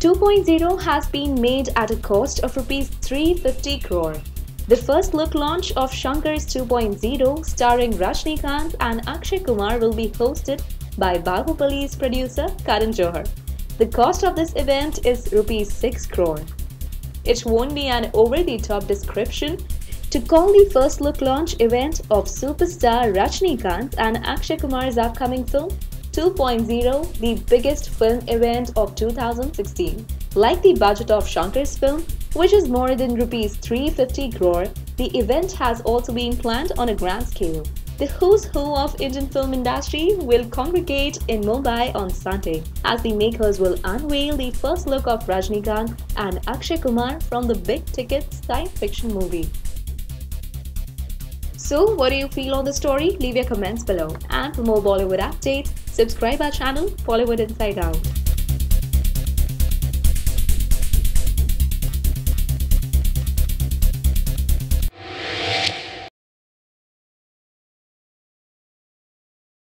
2.0 has been made at a cost of rupees 350 crore. The first look launch of Shankars 2.0 starring Rajnikant and Akshay Kumar will be hosted by Bahubali's producer Karan Johar. The cost of this event is rupees 6 crore. It won't be an over-the-top description to call the first look launch event of superstar Rajnikant and Akshay Kumar's upcoming film 2.0 the biggest film event of 2016. Like the budget of Shankar's film, which is more than rupees 350 crore, the event has also been planned on a grand scale. The who's who of Indian film industry will congregate in Mumbai on Sunday as the makers will unveil the first look of Rajnikant and Akshay Kumar from the big ticket science fiction movie. So, what do you feel on the story? Leave your comments below. And for more Bollywood updates, subscribe our channel Bollywood Inside Out.